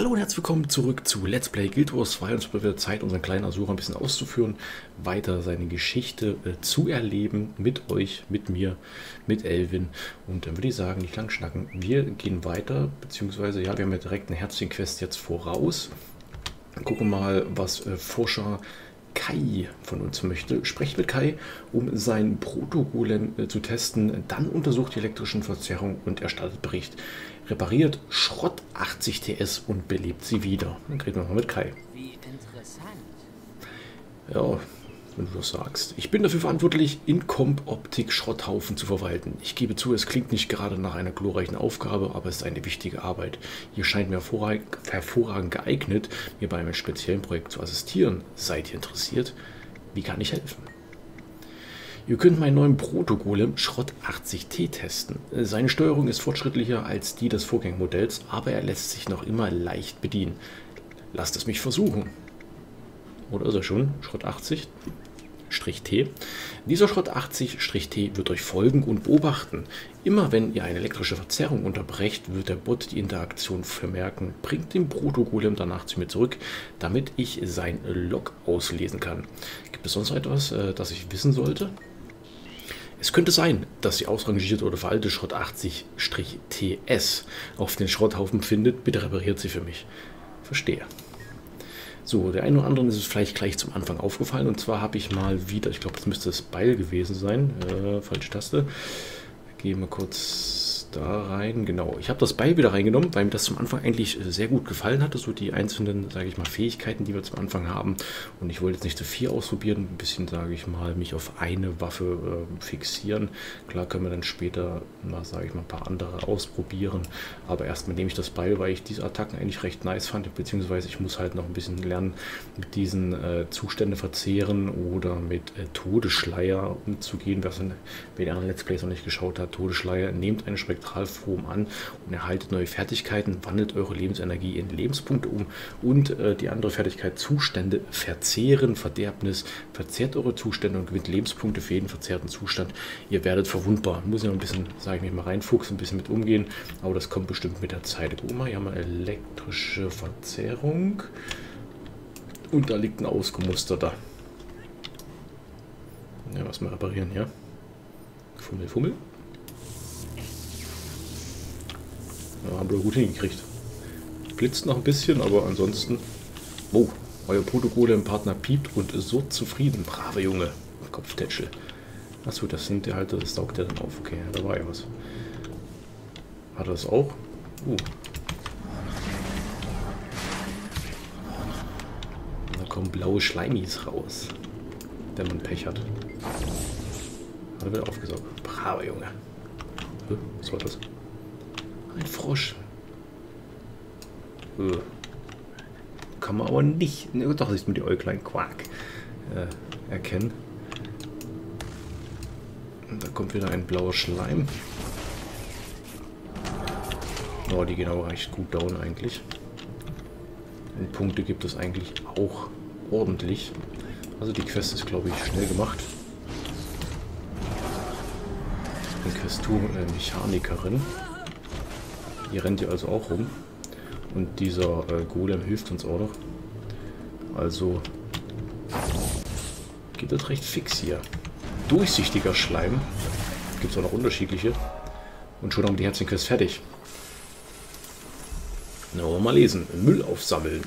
Hallo und herzlich willkommen zurück zu Let's Play Guild Wars 2 und es wieder Zeit, unseren kleinen Asura ein bisschen auszuführen, weiter seine Geschichte äh, zu erleben mit euch, mit mir, mit Elvin. Und dann würde ich sagen, nicht lang schnacken, wir gehen weiter, beziehungsweise ja, wir haben ja direkt eine Herzchen-Quest jetzt voraus, gucken mal, was äh, Forscher Kai von uns möchte. Sprecht mit Kai, um sein Protogolem äh, zu testen. Dann untersucht die elektrischen Verzerrung und erstattet Bericht repariert Schrott 80 TS und belebt sie wieder. Dann reden wir mal mit Kai. Wie interessant. Ja, wenn du das sagst. Ich bin dafür verantwortlich, in Comp Optik Schrotthaufen zu verwalten. Ich gebe zu, es klingt nicht gerade nach einer glorreichen Aufgabe, aber es ist eine wichtige Arbeit. Ihr scheint mir hervorragend geeignet, mir bei einem speziellen Projekt zu assistieren. Seid ihr interessiert? Wie kann ich helfen? Ihr könnt meinen neuen Protogolem Schrott 80T testen. Seine Steuerung ist fortschrittlicher als die des Vorgängermodells, aber er lässt sich noch immer leicht bedienen. Lasst es mich versuchen. Oder ist er schon? Schrott 80? T. Dieser Schrott 80-T wird euch folgen und beobachten. Immer wenn ihr eine elektrische Verzerrung unterbrecht, wird der Bot die Interaktion vermerken. Bringt den Protogolem danach zu mir zurück, damit ich sein Log auslesen kann. Gibt es sonst etwas, äh, das ich wissen sollte? Es könnte sein, dass sie ausrangierte oder veraltete Schrott 80-TS auf den Schrotthaufen findet. Bitte repariert sie für mich. Verstehe. So, der einen oder anderen ist es vielleicht gleich zum Anfang aufgefallen. Und zwar habe ich mal wieder, ich glaube, das müsste das Beil gewesen sein. Äh, falsche Taste. Gehen wir kurz da rein. Genau, ich habe das Beil wieder reingenommen, weil mir das zum Anfang eigentlich äh, sehr gut gefallen hatte. So die einzelnen, sage ich mal, Fähigkeiten, die wir zum Anfang haben. Und ich wollte jetzt nicht zu viel ausprobieren, ein bisschen, sage ich mal, mich auf eine Waffe äh, fixieren. Klar können wir dann später, sage ich mal, ein paar andere ausprobieren. Aber erstmal nehme ich das Beil, weil ich diese Attacken eigentlich recht nice fand. Beziehungsweise ich muss halt noch ein bisschen lernen, mit diesen äh, Zustände verzehren oder mit äh, Todesschleier umzugehen. Wer den anderen Let's Plays noch nicht geschaut hat, Todesschleier, nehmt eine Spektrum Spektralform an und erhaltet neue Fertigkeiten, wandelt eure Lebensenergie in Lebenspunkte um und äh, die andere Fertigkeit Zustände verzehren, Verderbnis, verzehrt eure Zustände und gewinnt Lebenspunkte für jeden verzerrten Zustand. Ihr werdet verwundbar. Muss ja ein bisschen, sage ich mich mal, reinfuchsen, ein bisschen mit umgehen, aber das kommt bestimmt mit der Zeit. Guck mal, hier haben wir elektrische Verzerrung und da liegt ein ausgemusterter. Ja, was mal reparieren, ja? Fummel, Fummel. Ja, haben wir gut hingekriegt. Blitzt noch ein bisschen, aber ansonsten... Oh, euer Protogolem-Partner piept und ist so zufrieden. Brave Junge. Kopftätschel. Achso, das sind der halt, das saugt er dann auf. Okay, da war ja was. Hat er das auch? Uh. Da kommen blaue Schleimis raus. Wenn man Pech hat. Hat er wieder aufgesaugt. Brave Junge. Was war das? Ein Frosch. Äh. Kann man aber nicht, ne, doch sieht man die Äuglein Quark äh, erkennen. Und da kommt wieder ein blauer Schleim. Oh, die gehen aber recht gut down eigentlich. Und Punkte gibt es eigentlich auch ordentlich. Also die Quest ist, glaube ich, schnell gemacht. Inquestur-Mechanikerin. Äh, hier rennt ihr also auch rum. Und dieser äh, Golem hilft uns auch noch. Also geht das recht fix hier. Durchsichtiger Schleim. Gibt es auch noch unterschiedliche. Und schon haben wir die Herzchenquest fertig. Na, mal lesen. Müll aufsammeln.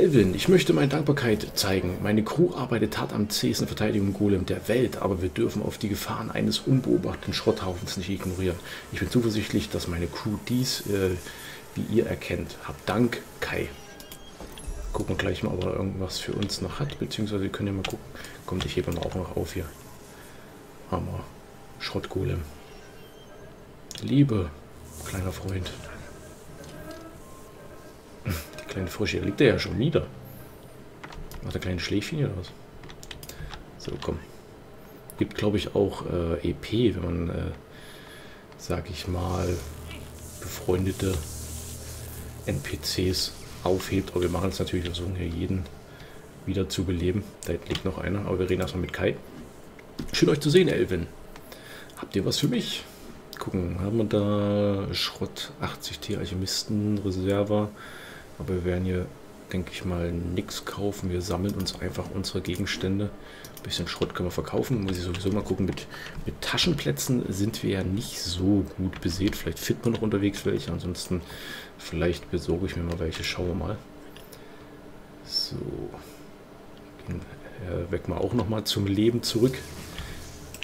Elvin, ich möchte meine Dankbarkeit zeigen. Meine Crew arbeitet hart am zähesten Verteidigung Golem der Welt, aber wir dürfen auf die Gefahren eines unbeobachteten Schrotthaufens nicht ignorieren. Ich bin zuversichtlich, dass meine Crew dies äh, wie ihr erkennt. Hab Dank, Kai. Gucken wir gleich mal, ob er irgendwas für uns noch hat, beziehungsweise wir können ja mal gucken. Kommt, ich hebe mal auch noch auf hier. Hammer. Schrottgolem. Liebe, kleiner Freund kleine Frische. Hier liegt er ja schon nieder. Macht er kleine Schläfchen hier was? So, komm. Gibt, glaube ich, auch äh, EP, wenn man, äh, sag ich mal, befreundete NPCs aufhebt. Aber wir machen es natürlich, versuchen hier jeden wieder zu beleben. Da liegt noch einer, aber wir reden erstmal mit Kai. Schön euch zu sehen, Elvin. Habt ihr was für mich? Gucken, haben wir da Schrott 80T Alchemisten, Reserver, Aber wir werden hier, denke ich mal, nichts kaufen. Wir sammeln uns einfach unsere Gegenstände. Ein bisschen Schrott können wir verkaufen. Muss ich sowieso mal gucken. Mit, mit Taschenplätzen sind wir ja nicht so gut besät. Vielleicht finden wir noch unterwegs welche. Ansonsten vielleicht besorge ich mir mal welche. Schauen wir mal. So. Gehen äh, weg mal auch nochmal zum Leben zurück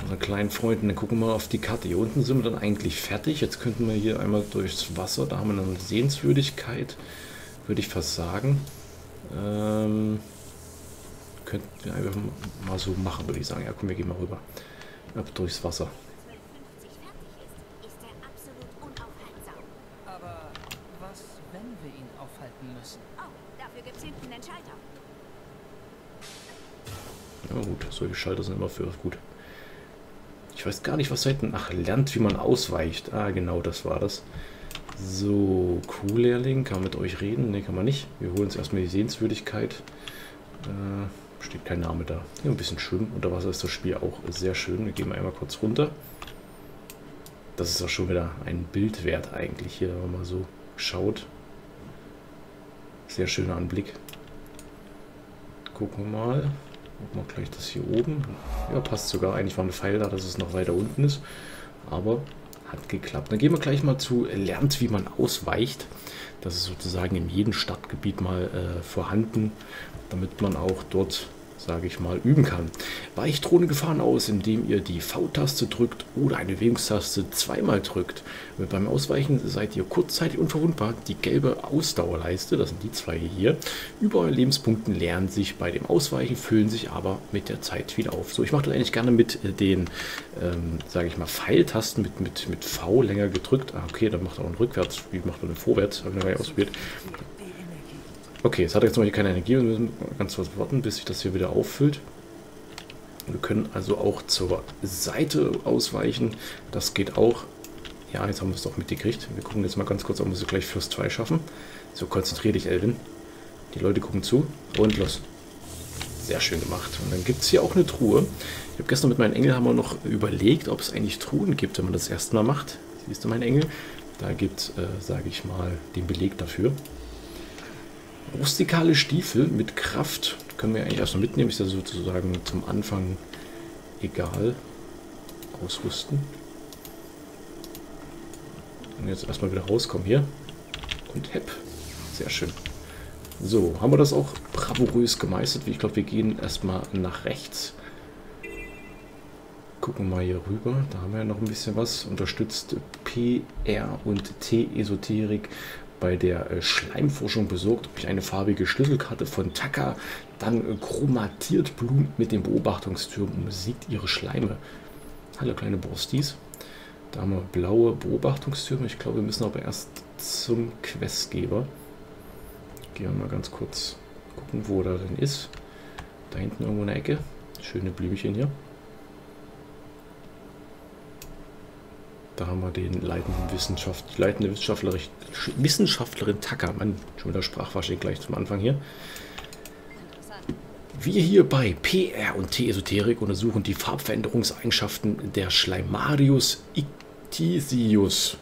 unseren kleinen Freunden. Dann gucken wir mal auf die Karte. Hier unten sind wir dann eigentlich fertig. Jetzt könnten wir hier einmal durchs Wasser. Da haben wir eine Sehenswürdigkeit, würde ich fast sagen. Ähm, könnten wir einfach mal so machen, würde ich sagen. Ja, komm, wir gehen mal rüber. Ab durchs Wasser. Ja gut, solche Schalter sind immer für gut. Ich weiß gar nicht, was da hinten... Ach, lernt, wie man ausweicht. Ah, genau, das war das. So, Kuhlehrling, kann mit euch reden? Ne, kann man nicht. Wir holen uns erstmal die Sehenswürdigkeit. Äh, steht kein Name da. Ja, ein bisschen schwimmen. Unter Wasser ist das Spiel auch sehr schön. Wir gehen mal einmal kurz runter. Das ist auch schon wieder ein Bild wert eigentlich hier, wenn man so schaut. Sehr schöner Anblick. Gucken wir mal. Gucken wir gleich das hier oben. Ja, passt sogar. Eigentlich war ein Pfeil da, dass es noch weiter unten ist. Aber hat geklappt. Dann gehen wir gleich mal zu Lernt, wie man ausweicht. Das ist sozusagen in jedem Stadtgebiet mal äh, vorhanden, damit man auch dort sage ich mal, üben kann. Weicht ohne Gefahren aus, indem ihr die V-Taste drückt oder eine Bewegungstaste zweimal drückt. Beim Ausweichen seid ihr kurzzeitig unverwundbar. Die gelbe Ausdauerleiste, das sind die zwei hier, über euren Lebenspunkten lernen sich bei dem Ausweichen, füllen sich aber mit der Zeit wieder auf. So, ich mache das eigentlich gerne mit äh, den, ähm, sage ich mal, Pfeiltasten mit, mit, mit V länger gedrückt. Ah, okay, dann macht er auch einen Rückwärts. Wie macht er einen Vorwärts? Habe ich noch nicht ausprobiert. Okay, es hat jetzt noch hier keine Energie. Wir müssen ganz kurz warten, bis sich das hier wieder auffüllt. Wir können also auch zur Seite ausweichen. Das geht auch. Ja, jetzt haben wir es doch mitgekriegt. Wir gucken jetzt mal ganz kurz, ob wir es gleich Fürst 2 schaffen. So, konzentrier dich, Elvin. Die Leute gucken zu. Und los. Sehr schön gemacht. Und dann gibt es hier auch eine Truhe. Ich habe gestern mit meinem Engelhammer noch überlegt, ob es eigentlich Truhen gibt, wenn man das erstmal macht. Siehst du, mein Engel? Da gibt es, äh, sage ich mal, den Beleg dafür. Rustikale Stiefel mit Kraft. Können wir eigentlich erstmal mitnehmen. Ist ja sozusagen zum Anfang egal. Ausrüsten. Und jetzt erstmal wieder rauskommen hier. Und hepp. Sehr schön. So, haben wir das auch bravourös gemeistert. Ich glaube, wir gehen erstmal nach rechts. Gucken wir mal hier rüber. Da haben wir ja noch ein bisschen was. Unterstützt PR und T-Esoterik bei der äh, Schleimforschung besorgt, ob ich eine farbige Schlüsselkarte von Taka dann äh, chromatiert Blumen mit dem Beobachtungstürm und sieht ihre Schleime. Hallo kleine Borstis. Da haben wir blaue Beobachtungstürme. Ich glaube, wir müssen aber erst zum Questgeber. Gehen wir mal ganz kurz gucken, wo er denn ist. Da hinten irgendwo in der Ecke. Schöne Blümchen hier. Da haben wir den leitenden Wissenschaft, die leitende Wissenschaftlerin, Wissenschaftlerin Tacker. Mann, schon wieder Sprachwaschung gleich zum Anfang hier. Wir hier bei PR und T-Esoterik untersuchen die Farbveränderungseigenschaften der Schleimarius ictisius.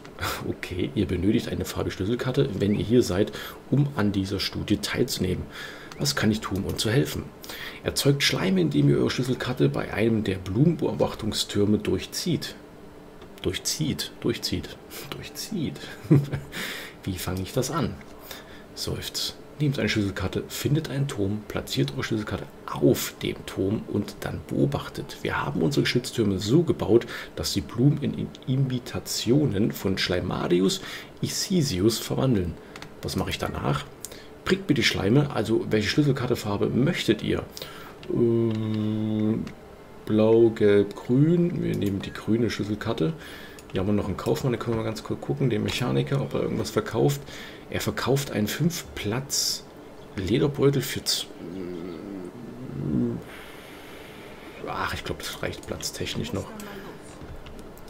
Okay, ihr benötigt eine Farbe-Schlüsselkarte, wenn ihr hier seid, um an dieser Studie teilzunehmen. Was kann ich tun, um zu helfen? Erzeugt Schleim, indem ihr eure Schlüsselkarte bei einem der Blumenbeobachtungstürme durchzieht durchzieht, durchzieht, durchzieht. Wie fange ich das an? Seufzt. Nehmt eine Schlüsselkarte, findet einen Turm, platziert eure Schlüsselkarte auf dem Turm und dann beobachtet. Wir haben unsere Geschütztürme so gebaut, dass die Blumen in Imitationen von Schleimarius Icisius verwandeln. Was mache ich danach? Prickt mir die Schleime, also welche Schlüsselkartefarbe möchtet ihr? Ähm, Blau, Gelb, Grün. Wir nehmen die grüne Schlüsselkarte. Hier haben wir noch einen Kaufmann, da können wir mal ganz kurz gucken, den Mechaniker, ob er irgendwas verkauft. Er verkauft einen 5-Platz Lederbeutel für... Ach, ich glaube, das reicht platztechnisch noch.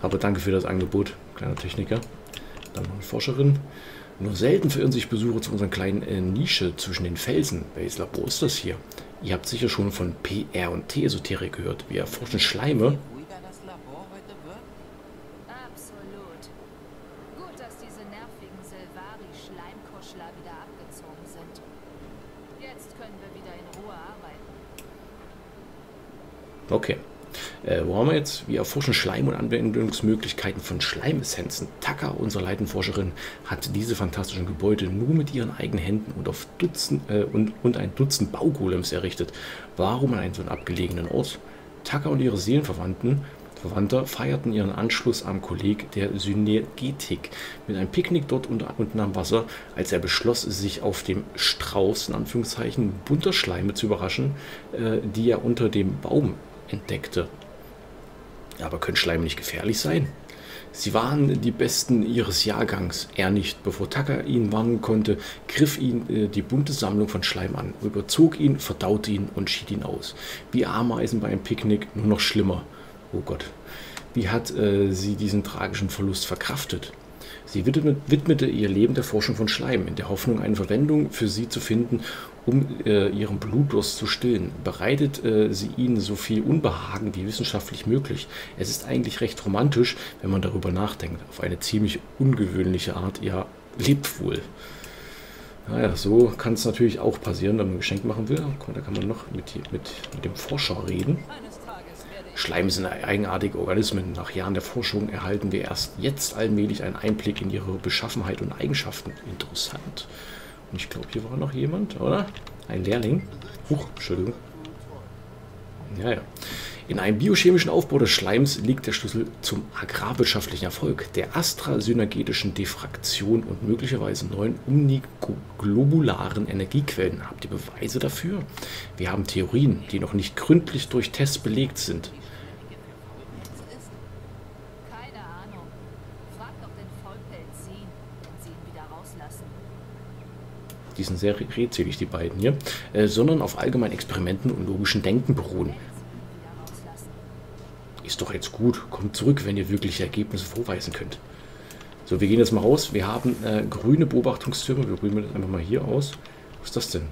Aber danke für das Angebot, kleiner Techniker. Dann noch eine Forscherin. Nur selten verirren sich Besucher zu unserer kleinen äh, Nische zwischen den Felsen. Welches Labor ist das hier? Ihr habt sicher schon von PR und T-Esoterik gehört. Wir erforschen Schleime. Gut, dass diese nervigen Silvari-Schleimkuschler wieder abgezogen sind. Jetzt können wir wieder in Ruhe arbeiten. Okay. Äh, wo haben wir jetzt? Wir erforschen Schleim- und Anwendungsmöglichkeiten von Schleimessenzen. Taka, unsere Leitenforscherin, hat diese fantastischen Gebäude nur mit ihren eigenen Händen und auf Dutzend äh, und, und ein Dutzend Baugolems errichtet. Warum an einem so abgelegenen Ort? Taka und ihre Seelenverwandten Verwandter feierten ihren Anschluss am Kolleg der Synergetik mit einem Picknick dort unten am Wasser, als er beschloss, sich auf dem Strauß in Anführungszeichen bunter Schleime zu überraschen, äh, die er unter dem Baum entdeckte. Aber können Schleime nicht gefährlich sein? Sie waren die Besten ihres Jahrgangs. Er nicht. Bevor Tucker ihn warnen konnte, griff ihn äh, die bunte Sammlung von Schleim an, überzog ihn, verdaute ihn und schied ihn aus. Wie Ameisen bei einem Picknick, nur noch schlimmer. Oh Gott. Wie hat äh, sie diesen tragischen Verlust verkraftet? Sie widmete ihr Leben der Forschung von Schleim, in der Hoffnung, eine Verwendung für sie zu finden, um äh, ihren Blutdurst zu stillen. Bereitet äh, sie ihnen so viel Unbehagen wie wissenschaftlich möglich. Es ist eigentlich recht romantisch, wenn man darüber nachdenkt. Auf eine ziemlich ungewöhnliche Art. Ja, lebt wohl. Naja, so kann es natürlich auch passieren, wenn man ein Geschenk machen will. Da kann man noch mit, mit, mit dem Forscher reden. Schleim sind eigenartige Organismen. Nach Jahren der Forschung erhalten wir erst jetzt allmählich einen Einblick in ihre Beschaffenheit und Eigenschaften. Interessant. Ich glaube, hier war noch jemand, oder? Ein Lehrling. Huch, Entschuldigung. Ja, ja. In einem biochemischen Aufbau des Schleims liegt der Schlüssel zum agrarwirtschaftlichen Erfolg, der astrasynergetischen Diffraktion und möglicherweise neuen uniglobularen Energiequellen. Habt ihr Beweise dafür? Wir haben Theorien, die noch nicht gründlich durch Tests belegt sind. Die sind sehr redselig, die beiden hier, äh, sondern auf allgemeinen Experimenten und logischen Denken beruhen. Ist doch jetzt gut. Kommt zurück, wenn ihr wirkliche Ergebnisse vorweisen könnt. So, wir gehen jetzt mal raus. Wir haben äh, grüne Beobachtungstürme. Wir rühren das einfach mal hier aus. Was ist das denn?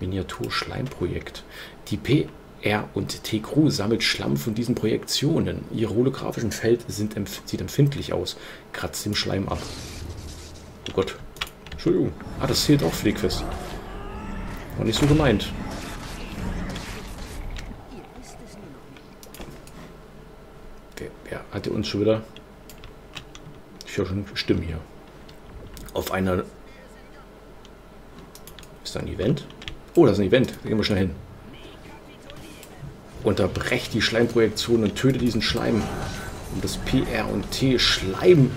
Miniatur-Schleimprojekt. Die PR und T-Crew sammelt Schlamm von diesen Projektionen. Ihre holographischen Feld sind sieht empfindlich aus. Kratzt den Schleim ab. Oh Gott. Entschuldigung. Ah, das zählt auch für die Quest. War nicht so gemeint. Wer, wer hatte uns schon wieder... Ich höre schon Stimmen hier. Auf einer... Ist da ein Event? Oh, das ist ein Event. Da gehen wir schnell hin. Unterbrecht die Schleimprojektion und töte diesen Schleim, um das PR und T Schleim,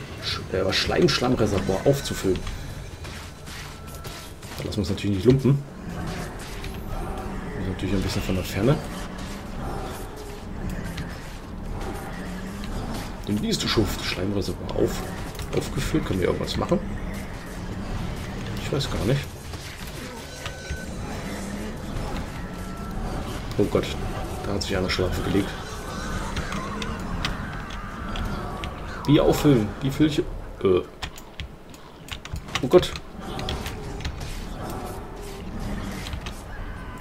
äh, Schleimschlammreservoir aufzufüllen lassen wir uns natürlich nicht lumpen. Ist natürlich ein bisschen von der Ferne. Den nächste Schuft, Schleimreservoir auf, aufgefüllt. Können wir irgendwas machen? Ich weiß gar nicht. Oh Gott, da hat sich einer Schlafe gelegt. Wie auffüllen? Die Füllche. Äh. Oh Gott,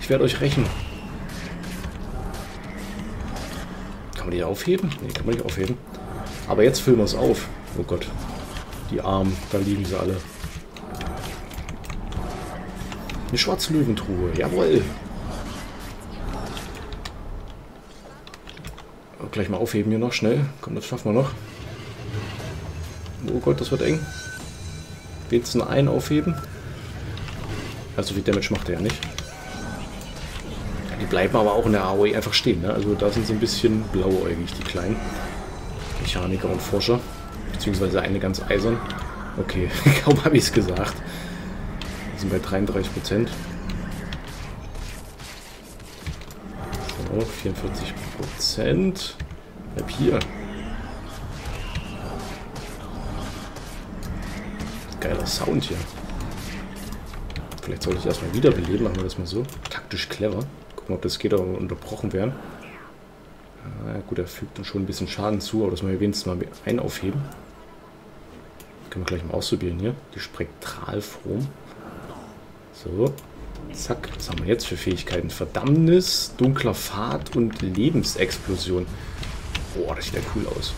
Ich werde euch rächen. Kann man die aufheben? Ne, kann man nicht aufheben. Aber jetzt füllen wir es auf. Oh Gott. Die Armen, da liegen sie alle. Eine Schwarzlöwentruhe, jawohl. Gleich mal aufheben hier noch, schnell. Komm, das schaffen wir noch. Oh Gott, das wird eng. Wenigstens einen aufheben. Also viel Damage macht er ja nicht. Die bleiben aber auch in der AOE einfach stehen. Ne? Also da sind sie ein bisschen blauäugig, die kleinen Mechaniker und Forscher. Beziehungsweise eine ganz eisern. Okay, kaum habe ich es gesagt. Wir sind bei 33 Prozent. So, 44 Prozent. Bleib hier. Geiler Sound hier. Vielleicht sollte ich erstmal wiederbeleben, machen wir das mal so. Taktisch clever. Gucken, ob das geht oder unterbrochen werden. Ja, gut, er fügt uns schon ein bisschen Schaden zu, aber das mal wenigstens mal ein aufheben. Können wir gleich mal ausprobieren hier. Die Spektralform. So. Zack. Was haben wir jetzt für Fähigkeiten? Verdammnis, dunkler Pfad und Lebensexplosion. Boah, das sieht ja cool aus.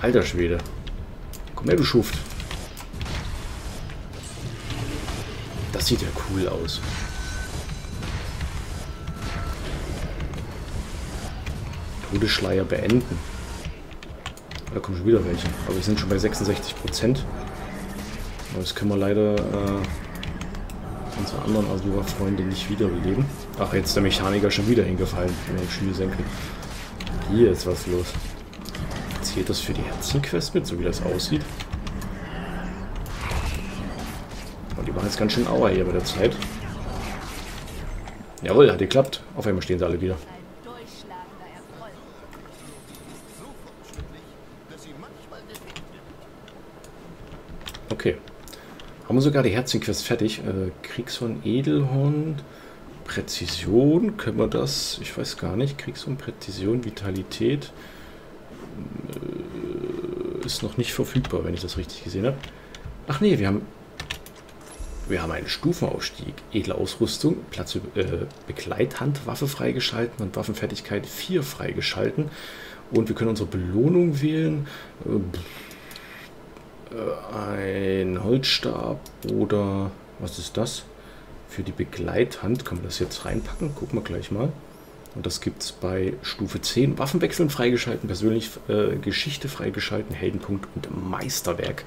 Alter Schwede. Komm her, du Schuft. Das sieht ja cool aus. Todesschleier beenden. Da kommen schon wieder welche. Aber wir sind schon bei 66 Prozent. Das können wir leider äh, unsere anderen Asura-Freunde nicht wiederbeleben. Ach, jetzt ist der Mechaniker schon wieder hingefallen in den Schnürsenkel. Hier ist was los. Zählt das für die Herzenquest mit, so wie das aussieht? Und die machen jetzt ganz schön Aua hier bei der Zeit. Jawohl, hat geklappt. Auf einmal stehen sie alle wieder. Ein durchschlagender Erfolg. Okay. Haben wir sogar die Herzenquest fertig. Äh, Kriegshorn, Edelhorn, Präzision. Können wir das? Ich weiß gar nicht. Kriegshorn, Präzision, Vitalität. Äh, ist noch nicht verfügbar, wenn ich das richtig gesehen habe. Ach nee, wir haben wir haben einen Stufenaufstieg, edle Ausrüstung, Platz äh, Begleithandwaffe freigeschalten und Waffenfertigkeit 4 freigeschalten. Und wir können unsere Belohnung wählen. Äh, ein Holzstab oder was ist das? Für die Begleithand kann man das jetzt reinpacken. Gucken wir gleich mal. Und das gibt es bei Stufe 10. Waffenwechseln freigeschalten, persönlich äh, Geschichte freigeschalten, Heldenpunkt und Meisterwerk.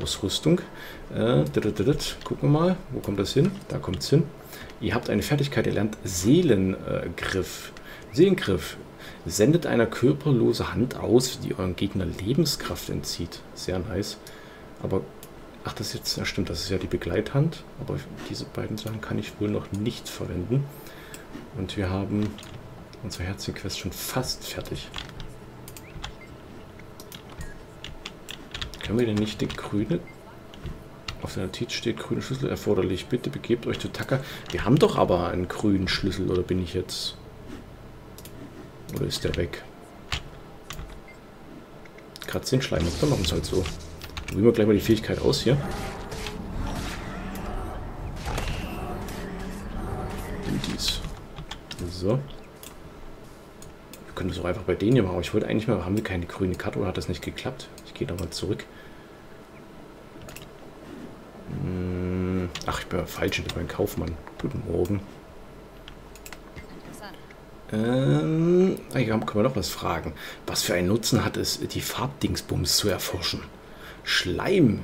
Ausrüstung. Äh, gucken wir mal, wo kommt das hin? Da kommt es hin. Ihr habt eine Fertigkeit erlernt, Seelengriff. Seelengriff sendet einer körperlose Hand aus, die euren Gegner Lebenskraft entzieht. Sehr nice. Aber, ach, das ist jetzt, ja stimmt, das ist ja die Begleithand. Aber diese beiden Sachen kann ich wohl noch nicht verwenden. Und wir haben unsere Herzenquest schon fast fertig. Können wir denn nicht den grüne... Auf der Notiz steht grüne Schlüssel erforderlich. Bitte begebt euch zu Tacker. Wir haben doch aber einen grünen Schlüssel, oder bin ich jetzt... Oder ist der weg? Kratzt Schleim. Dann machen wir es halt so. Probieren wir gleich mal die Fähigkeit aus hier. Dies. So. Wir können das auch einfach bei denen hier machen. Ich wollte eigentlich mal, haben wir keine grüne Karte oder hat das nicht geklappt? Ich gehe nochmal zurück. Hm, ach, ich bin falsch, ich bin ein Kaufmann. Guten Morgen. Ähm, hier können wir noch was fragen. Was für einen Nutzen hat es, die Farbdingsbums zu erforschen? Schleim.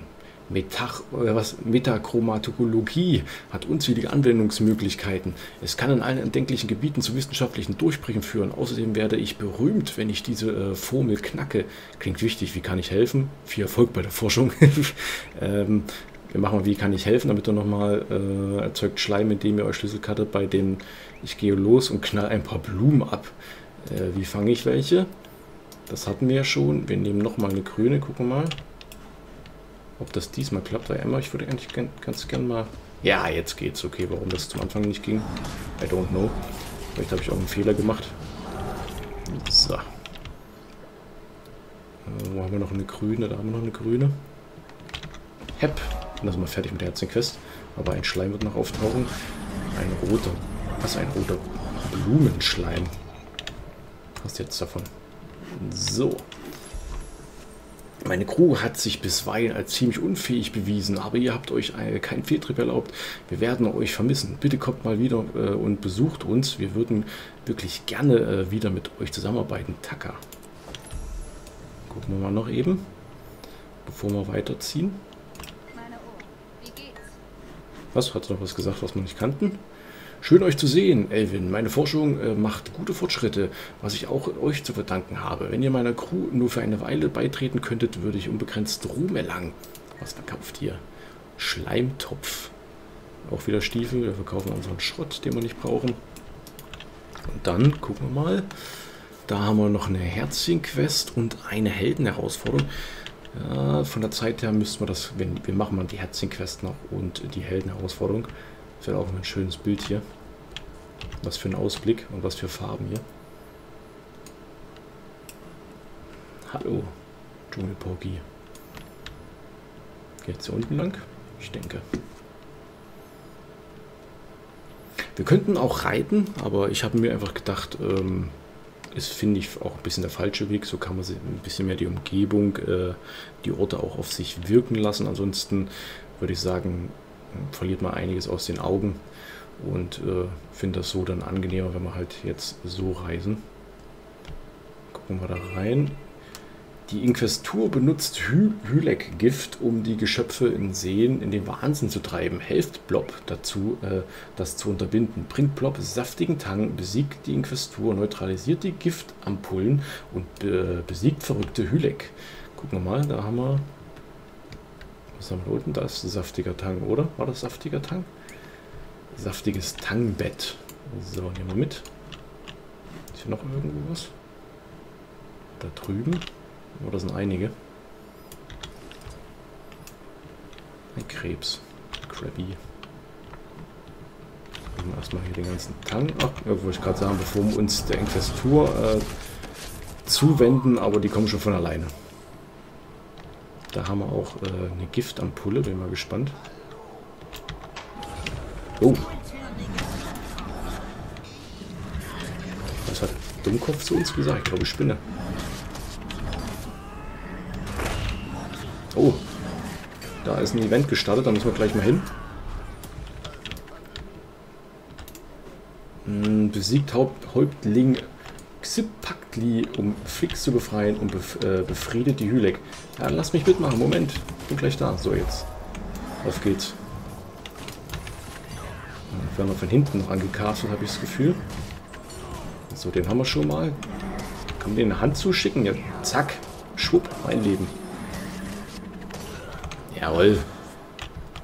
Metach, äh, was, Metachromatologie hat unzählige Anwendungsmöglichkeiten. Es kann in allen entdenklichen Gebieten zu wissenschaftlichen Durchbrüchen führen. Außerdem werde ich berühmt, wenn ich diese äh, Formel knacke. Klingt wichtig, wie kann ich helfen? Viel Erfolg bei der Forschung. ähm, wir machen mal, wie kann ich helfen, damit ihr nochmal äh, erzeugt Schleim, indem ihr euch Schlüsselkarte bei den, ich gehe los und knall ein paar Blumen ab. Äh, wie fange ich welche? Das hatten wir ja schon. Wir nehmen nochmal eine grüne, gucken mal. Ob das diesmal klappt, weil einmal, ich würde eigentlich ganz gern mal... Ja, jetzt geht's. Okay, warum das zum Anfang nicht ging, I don't know. Vielleicht habe ich auch einen Fehler gemacht. So. Äh, wo haben wir noch eine grüne? Da haben wir noch eine grüne. Hepp. Dann sind wir fertig mit der Herzenquest. Aber ein Schleim wird noch auftauchen. Ein roter. Was ein roter Blumenschleim. Was jetzt davon? So. Meine Crew hat sich bisweilen als ziemlich unfähig bewiesen, aber ihr habt euch äh, keinen Fehltritt erlaubt. Wir werden euch vermissen. Bitte kommt mal wieder äh, und besucht uns. Wir würden wirklich gerne äh, wieder mit euch zusammenarbeiten. Taka. Gucken wir mal noch eben, bevor wir weiterziehen. Was? Hat noch was gesagt, was wir nicht kannten? Schön euch zu sehen, Elvin. Meine Forschung äh, macht gute Fortschritte, was ich auch euch zu verdanken habe. Wenn ihr meiner Crew nur für eine Weile beitreten könntet, würde ich unbegrenzt Ruhm erlangen. Was verkauft ihr? Schleimtopf. Auch wieder Stiefel. Wir verkaufen unseren Schrott, den wir nicht brauchen. Und dann gucken wir mal. Da haben wir noch eine Herzchen-Quest und eine Heldenherausforderung. Ja, von der Zeit her müssten wir das, wir machen mal die Herzchen-Quest noch und die Heldenherausforderung. Das wäre auch ein schönes Bild hier. Was für ein Ausblick und was für Farben hier. Hallo, Dschungelporky. Geht es hier unten lang? Ich denke. Wir könnten auch reiten, aber ich habe mir einfach gedacht, ähm, ist, finde ich, auch ein bisschen der falsche Weg. So kann man ein bisschen mehr die Umgebung, äh, die Orte auch auf sich wirken lassen. Ansonsten würde ich sagen, verliert man einiges aus den Augen und äh, finde das so dann angenehmer, wenn wir halt jetzt so reisen. Gucken wir da rein. Die Inquestur benutzt Hy Hylek-Gift, um die Geschöpfe in Seen in den Wahnsinn zu treiben. Helft Blob dazu, äh, das zu unterbinden. Bringt Blob saftigen Tang, besiegt die Inquestur, neutralisiert die Giftampullen und be besiegt verrückte Hylek. Gucken wir mal, da haben wir... Was haben wir unten? Da ist saftiger Tang, oder? War das saftiger Tang? Saftiges Tangbett. So, nehmen wir mit. Ist hier noch irgendwo was? Da drüben. Oh, da sind einige. Ein Krebs. Krabby. Nehmen wir erstmal hier den ganzen Tang ab. Ja, wollte ich gerade sagen, bevor wir uns der Inquestur äh, zuwenden, aber die kommen schon von alleine. Da haben wir auch äh, eine Giftampulle, bin mal gespannt. Oh. Was hat Dummkopf zu uns gesagt? Ich glaube, Spinne. Oh, da ist ein Event gestartet, da müssen wir gleich mal hin. Hm, besiegt Haupt Häuptling Xipaktli, um Fix zu befreien und bef äh, befriedet die Hülek. Ja, lass mich mitmachen. Moment, bin gleich da. So, jetzt. Auf geht's. Wir noch von hinten noch angecastet, habe ich das Gefühl. So, den haben wir schon mal. Kann man den eine Hand zuschicken? Ja, zack. Schwupp, mein Leben. Jawohl.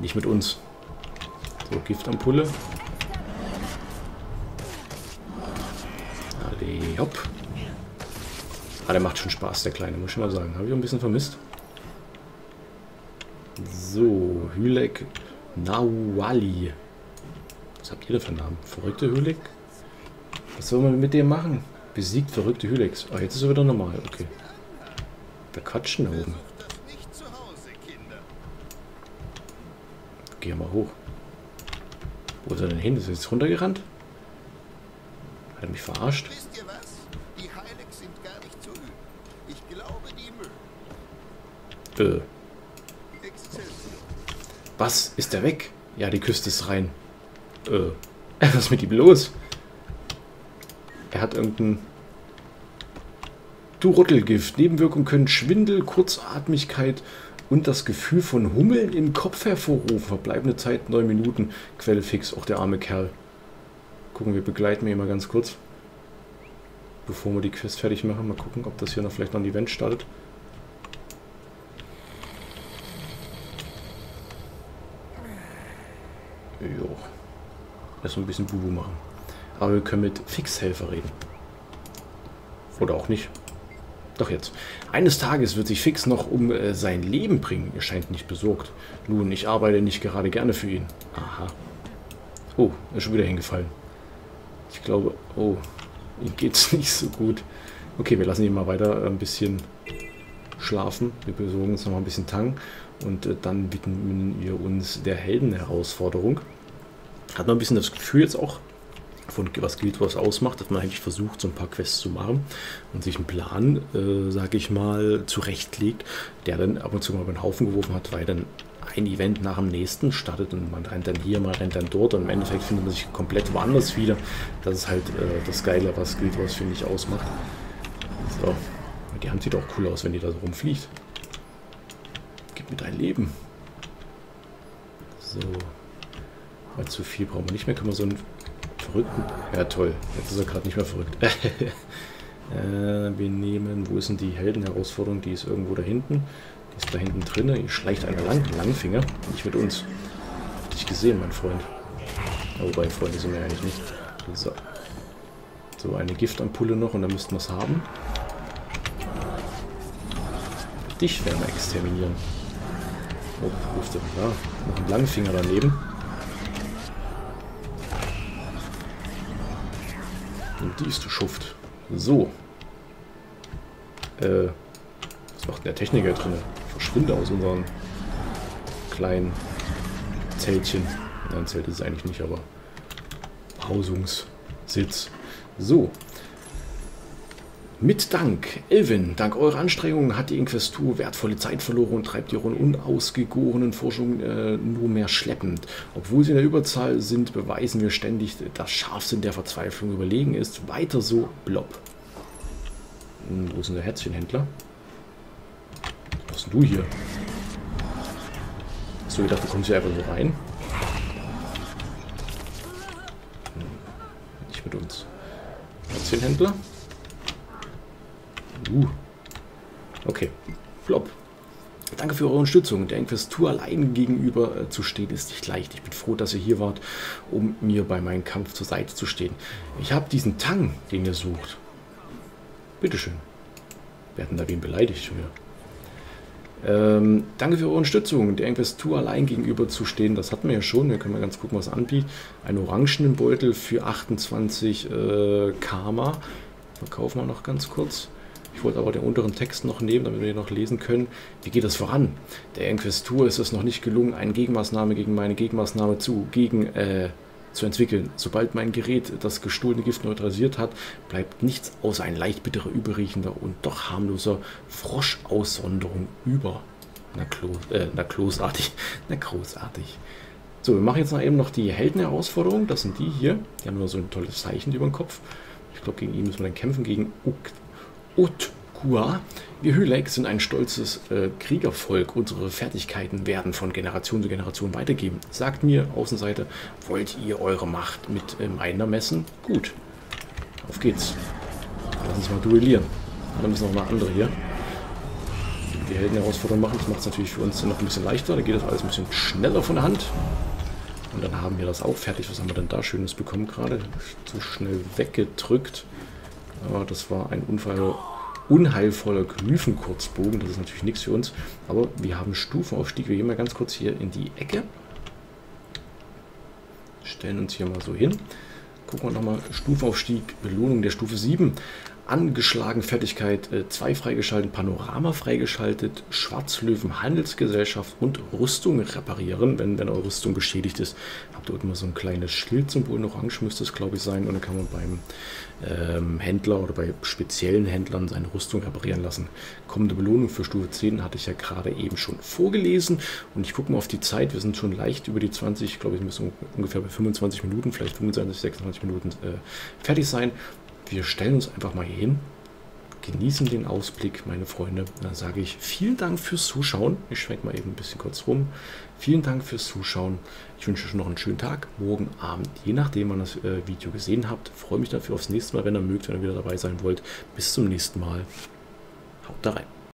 Nicht mit uns. So, Giftampulle. Alle, hopp. Ah, der macht schon Spaß, der Kleine, muss ich mal sagen. Habe ich auch ein bisschen vermisst. So, Hülek Nawali. Was habt ihr da für einen Namen? Verrückte Hülek? Was soll man mit dem machen? Besiegt verrückte Hüleks. Oh, jetzt ist er wieder normal. Okay. Wir quatschen da oben. Geh mal hoch. Wo ist er denn hin? Ist er jetzt runtergerannt? Hat er mich verarscht? Äh, was? Ist der weg? Ja, die Küste ist rein. Äh, was ist mit ihm los? Er hat irgendein... Du Rüttelgift. Nebenwirkungen können Schwindel, Kurzatmigkeit und das Gefühl von Hummeln im Kopf hervorrufen. Verbleibende Zeit 9 Minuten. Quelle fix. Auch der arme Kerl. Gucken, wir begleiten ihn mal ganz kurz. Bevor wir die Quest fertig machen. Mal gucken, ob das hier noch vielleicht noch ein Event startet. Lass ein bisschen Bubu machen. Aber wir können mit Fixhelfer reden. Oder auch nicht. Doch jetzt. Eines Tages wird sich Fix noch um äh, sein Leben bringen. Er scheint nicht besorgt. Nun, ich arbeite nicht gerade gerne für ihn. Aha. Oh, er ist schon wieder hingefallen. Ich glaube, oh, ihm geht's nicht so gut. Okay, wir lassen ihn mal weiter ein bisschen schlafen. Wir besorgen uns noch mal ein bisschen Tang. Und äh, dann widmen wir uns der Heldenherausforderung. Hat man ein bisschen das Gefühl jetzt auch, von was Guild Wars ausmacht, dass man eigentlich versucht, so ein paar Quests zu machen und sich einen Plan, äh, sage ich mal, zurechtlegt, der dann ab und zu mal über den Haufen geworfen hat, weil dann ein Event nach dem nächsten startet und man rennt dann hier, man rennt dann dort und im Endeffekt findet man sich komplett woanders wieder. Das ist halt äh, das Geile, was Guild Wars, finde ich, ausmacht. So. Die Hand sieht auch cool aus, wenn die da so rumfliegt. Gib mir dein Leben. So. Weil zu viel brauchen wir nicht mehr. Können wir so einen verrückten... Ja, toll. Jetzt ist er gerade nicht mehr verrückt. äh, wir nehmen... Wo ist denn die Heldenherausforderung? Die ist irgendwo da hinten. Die ist da hinten drin. Hier schleicht einer lang. Langfinger. Nicht mit uns. Hab dich gesehen, mein Freund. Ja, wobei, Freunde sind wir eigentlich nicht. So. So, eine Giftampulle noch und dann müssten wir es haben. Dich werden wir exterminieren. Oh, der? Ja, noch ein Langfinger daneben. Die ist Schuft. So. Äh, was macht denn der Techniker drin? Verschwinde aus unserem kleinen Zeltchen. Ja, ein Zelt ist es eigentlich nicht, aber Hausungssitz. So. Mit Dank, Elvin, dank eurer Anstrengungen hat die Inquestur wertvolle Zeit verloren und treibt ihre unausgegorenen Forschungen äh, nur mehr schleppend. Obwohl sie in der Überzahl sind, beweisen wir ständig, dass Scharfsinn der Verzweiflung überlegen ist. Weiter so, Blob. Hm, wo ist denn der Herzchenhändler? Was denn du hier? Hast du gedacht, du kommst hier einfach so rein? Hm, nicht mit uns. Herzchenhändler? Uh. Okay. Flop. Danke für eure Unterstützung. Der Inquisitur allein gegenüber äh, zu stehen ist nicht leicht. Ich bin froh, dass ihr hier wart, um mir bei meinem Kampf zur Seite zu stehen. Ich habe diesen Tang, den ihr sucht. Bitteschön. Wir hatten da wen beleidigt schon wieder. Ähm, danke für eure Unterstützung. Der Investor allein gegenüber zu stehen, das hatten wir ja schon. Wir können mal ganz gucken, was anbietet. Ein orangenen Beutel für 28 äh, Karma. Verkaufen wir noch ganz kurz. Ich wollte aber den unteren Text noch nehmen, damit wir ihn noch lesen können. Wie geht das voran? Der Inquisitur ist es noch nicht gelungen, eine Gegenmaßnahme gegen meine Gegenmaßnahme zu, gegen, äh, zu entwickeln. Sobald mein Gerät das gestohlene Gift neutralisiert hat, bleibt nichts außer ein leicht bitterer, überriechender und doch harmloser Froschaussonderung über. Na, klo äh, na großartig. Na großartig. So, wir machen jetzt noch eben noch die Heldenherausforderung. Das sind die hier. Die haben nur so ein tolles Zeichen über dem Kopf. Ich glaube, gegen ihn müssen wir dann kämpfen, gegen Utkua. Wir Hülek sind ein stolzes äh, Kriegervolk. Unsere Fertigkeiten werden von Generation zu Generation weitergeben. Sagt mir, Außenseite, wollt ihr eure Macht mit äh, meiner messen? Gut. Auf geht's. Lass uns mal duellieren. Dann müssen noch mal andere hier. Die Heldenherausforderung machen. Das macht es natürlich für uns noch ein bisschen leichter. Da geht das alles ein bisschen schneller von der Hand. Und dann haben wir das auch fertig. Was haben wir denn da Schönes bekommen gerade? Zu schnell weggedrückt. Aber das war ein Unfall, unheilvoller Glyphenkurzbogen. Das ist natürlich nichts für uns. Aber wir haben Stufenaufstieg. Wir gehen mal ganz kurz hier in die Ecke. Stellen uns hier mal so hin. Gucken wir nochmal. Stufenaufstieg, Belohnung der Stufe 7 angeschlagen, Fertigkeit 2 äh, freigeschaltet, Panorama freigeschaltet, Schwarzlöwen Handelsgesellschaft und Rüstung reparieren, wenn, wenn eure Rüstung beschädigt ist. Habt ihr immer so ein kleines Schildsymbol, in orange müsste es glaube ich sein. Und dann kann man beim ähm, Händler oder bei speziellen Händlern seine Rüstung reparieren lassen. Kommende Belohnung für Stufe 10 hatte ich ja gerade eben schon vorgelesen. Und ich gucke mal auf die Zeit, wir sind schon leicht über die 20, ich glaube ich müssen ungefähr bei 25 Minuten, vielleicht 25, 26 Minuten äh, fertig sein wir stellen uns einfach mal hier hin, genießen den Ausblick, meine Freunde. Dann sage ich vielen Dank fürs Zuschauen. Ich schwenke mal eben ein bisschen kurz rum. Vielen Dank fürs Zuschauen. Ich wünsche euch noch einen schönen Tag, morgen Abend, je nachdem, wann das äh, Video gesehen habt. Freue mich dafür aufs nächste Mal, wenn ihr mögt, wenn ihr wieder dabei sein wollt. Bis zum nächsten Mal. Haut da rein.